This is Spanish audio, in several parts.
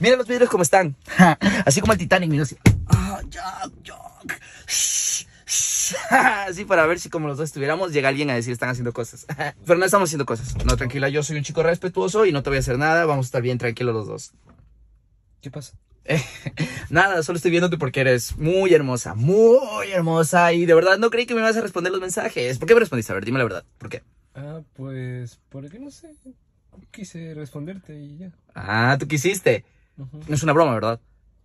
Mira los vidrios como están. Así como el Titanic, mira así. Ah, Jack, Jack. Shh, shh. Así para ver si como los dos estuviéramos, llega alguien a decir están haciendo cosas. Pero no estamos haciendo cosas. No, tranquila, yo soy un chico respetuoso y no te voy a hacer nada. Vamos a estar bien tranquilos los dos. ¿Qué pasa? Nada, solo estoy viéndote porque eres muy hermosa, muy hermosa y de verdad no creí que me ibas a responder los mensajes. ¿Por qué me respondiste? A ver, dime la verdad. ¿Por qué? Ah, pues, porque no sé. Quise responderte y ya. Ah, tú quisiste. No es una broma, ¿verdad?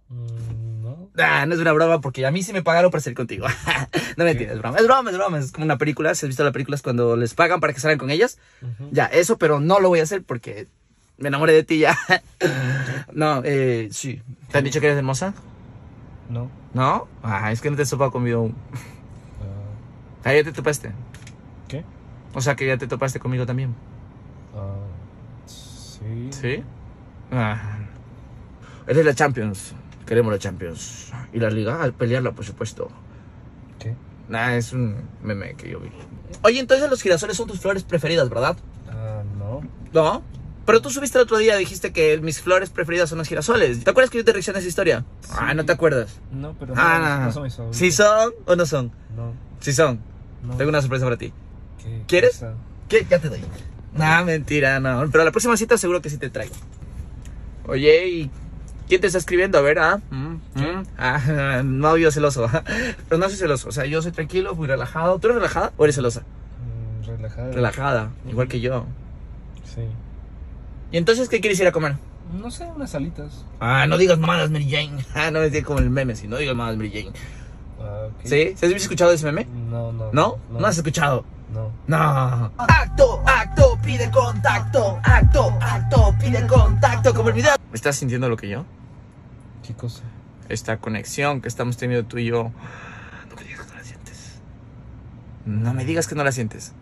Mm, no. Ah, no es una broma porque a mí sí me pagaron para salir contigo. no mentira, es broma. Es broma, es broma. Es como una película. Si has visto las películas cuando les pagan para que salgan con ellas. Ya, eso, pero no lo voy a hacer porque me enamoré de ti ya. no, eh, sí. ¿Te han dicho que eres hermosa? No. ¿No? Ah, es que no te he topado conmigo aún. Ah, Ah, ya te topaste. ¿Qué? O sea que ya te topaste conmigo también. Ah, sí. ¿Sí? Ah. Eres la Champions. Queremos la Champions. Y la Liga, al pelearla, por supuesto. ¿Qué? Nah, es un meme que yo vi. Oye, entonces los girasoles son tus flores preferidas, ¿verdad? Ah, no. No. Pero tú subiste el otro día, dijiste que mis flores preferidas son los girasoles. ¿Te acuerdas que yo te reaccioné a esa historia? Ah, no te acuerdas. No, pero Ah, no, no. no son mis favoritos. ¿Sí son o no son? No. Sí son. No. Tengo una sorpresa para ti. ¿Qué ¿Quieres? cosa? ¿Qué? Ya te doy. Nah, mentira, no. Pero la próxima cita seguro que sí te traigo. Oye, ¿y quién te está escribiendo? A ver, ah. Mm, mm. Ah, novio celoso. Pero no soy celoso. O sea, yo soy tranquilo, muy relajado. ¿Tú eres relajada o eres celosa? Mm, relajada. Relajada, igual que yo. Sí. ¿Y entonces qué quieres ir a comer? No sé, unas alitas. Ah, no digas mamadas, Mary Jane. Ah, no me como el meme, si no digas mamadas, Mary Jane. Ah, ok. ¿Sí? ¿Sí has escuchado ese meme? No, no. ¿No? ¿No has escuchado? No. No. Acto, acto, pide contacto. Acto, acto, pide contacto. Como el video. ¿Estás sintiendo lo que yo? ¿Qué cosa? Esta conexión que estamos teniendo tú y yo. No me digas que no la sientes. No me digas que no la sientes.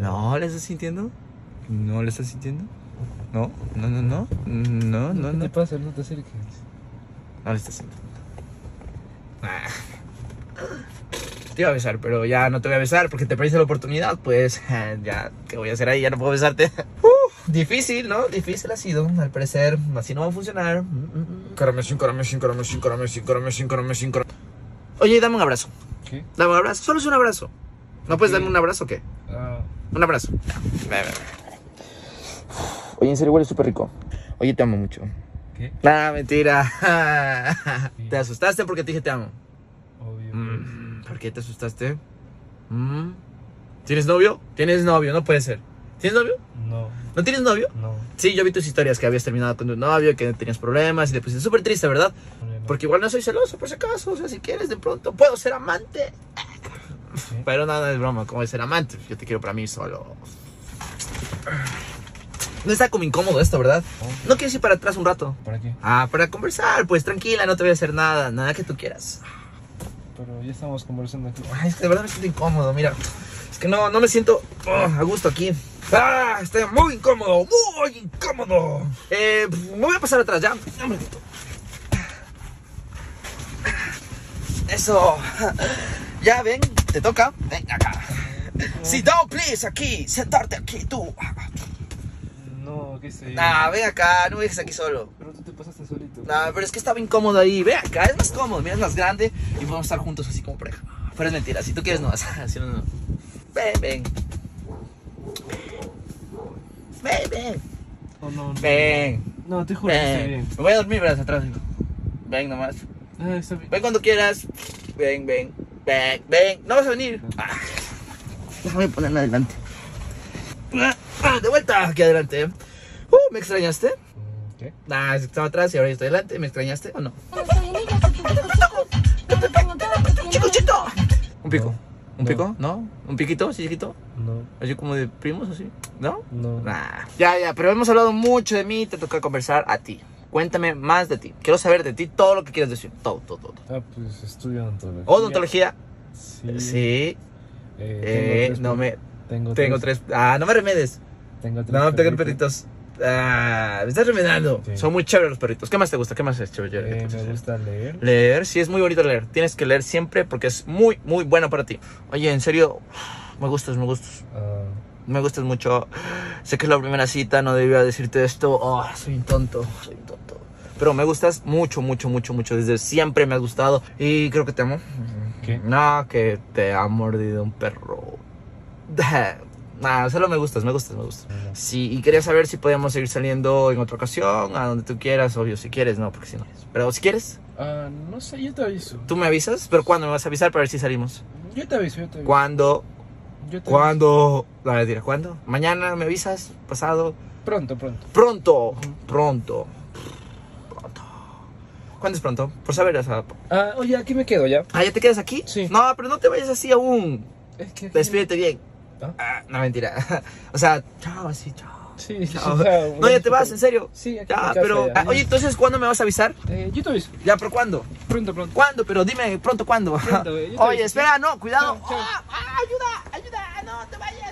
¿No la estás sintiendo? ¿No la estás sintiendo? No, no, no, no. No, no, ¿Qué te no. pasa? No te acerques. No la estás sintiendo. Te iba a besar, pero ya no te voy a besar porque te perdiste la oportunidad. Pues ya, ¿qué voy a hacer ahí? Ya no puedo besarte. Uf, difícil, ¿no? Difícil ha sido. Al parecer, así no va a funcionar. Oye, dame un abrazo. ¿Qué? Dame un abrazo. Solo es un abrazo. ¿No puedes darme un abrazo o qué? Ah, Un abrazo. Ve, ve, ve. Oye, en serio huele súper rico. Oye, te amo mucho. ¿qué? Ah, mentira. Te asustaste porque te dije te amo. Obvio. Mm, ¿Por qué te asustaste? Mm. ¿Tienes novio? Tienes novio, no puede ser. ¿Tienes novio? No, ¿No tienes novio? no. Sí, yo vi tus historias que habías terminado con tu novio, que tenías problemas y te pusiste súper triste, ¿verdad? no. Porque igual no soy celoso, por si acaso. O sea, si quieres, de pronto puedo ser amante. Pero nada, es broma, como es ser amante. Yo te quiero para mí solo. No está como incómodo esto, ¿verdad? Oh, ¿No quieres ir para atrás un rato? ¿Para qué? Ah, para conversar, pues tranquila, no te voy a hacer nada, nada que tú quieras. Pero ya estamos conversando aquí. Ay, es que de verdad me siento incómodo, mira. Es que no, no me siento oh, a gusto aquí. Ah, estoy muy incómodo, muy incómodo. Eh, me voy a pasar atrás ya. Un momentito. Eso. Ya, ven, te toca. Ven acá. Sit down, please, aquí. Sentarte aquí, tú. No, qué sé. Nah, ven acá, no me dejes aquí solo. Pero tú te pasaste. Nah, pero es que estaba incómodo ahí. Ve acá, es más cómodo. Mira, es más grande y podemos estar juntos así como pareja. Pero es mentira, si tú quieres no vas. Si no, no. Ven, ven. Ven, ven. No, no, no. Ven. No, te juro que estoy Ven. bien. Me voy a dormir, verás, atrás. Ven nomás. Ah, está bien. Ven cuando quieras. Ven, ven. Ven, ven. No vas a venir. Ah. Déjame ponerla adelante. Ah, ah, de vuelta aquí adelante. Uh, ¿Me extrañaste? ¿Qué? Nah, estaba atrás y ahora yo estoy adelante. ¿Me extrañaste o no? ¡Chico, ¿Un pico? No. ¿Un No. pico? ¿No? ¿Un piquito? ¿Sí, chiquito? No, ¿Así como de primos así? ¿No? no. Nah. Ya, ya, pero hemos hablado mucho de mí. Te toca conversar a ti. Cuéntame más de ti. Quiero saber de ti todo lo que quieres decir. Todo, todo, todo. Ah, pues estudio odontología. Odontología. Sí. Sí. Eh, Eh, tengo tres no me. Tengo, Tengo tres. Ah, no me remedes. Tengo tres No, tengo perritos. Ah, me estás remedando. Sí. Son muy chéveres los perritos. ¿Qué más te gusta? ¿Qué más es chévere? Eh, ¿Qué te me gusta? gusta leer. Leer, sí, es muy bonito leer. Tienes que leer siempre porque es muy, muy bueno para ti. Oye, en serio, me gustas, me gustas. Ah, Me gustas mucho. Sé que es la primera cita, no debía decirte esto. Oh, soy un tonto, soy un tonto. pero me gustas mucho, mucho, mucho, mucho. Desde siempre me has gustado y creo que te amo. ¿Qué? No, que te ha mordido un perro. Nah, solo me gustas, me gustas, me gustas. Sí, y quería saber si podíamos seguir saliendo en otra ocasión, a donde tú quieras, obvio, si quieres, no, porque si no. Pero si quieres, Ah, no sé, yo te aviso. tú me avisas, pero ¿cuándo me vas a avisar para ver si salimos? Yo te aviso, yo te aviso. ¿Cuándo? Yo te ¿Cuándo? La mentira, ¿cuándo? ¿Mañana me avisas? ¿Pasado? Pronto, pronto. Pronto, pronto, pronto. ¿Cuándo es pronto? Por saber, o sea... Ah, oye, aquí me quedo ya. Ah, ¿ya te quedas aquí? Sí. No, pero no te vayas así aún. Es que. Despídete bien. ¿Ah? Ah, no, mentira. O sea, chao, así, chao. Sí, sí, Chao. No, ya te vas, en serio. Sí, aquí casa pero... ya. ah, oye, entonces, ¿cuándo me vas a avisar? Eh, yo te aviso. Ya, pero ¿cuándo? Pronto, pronto. ¿Cuándo? Pero dime pronto cuándo. Pronto, te Oye, espera, no, cuidado. Chao, chao. Ah, ah, ayuda, ayuda, no te vayas.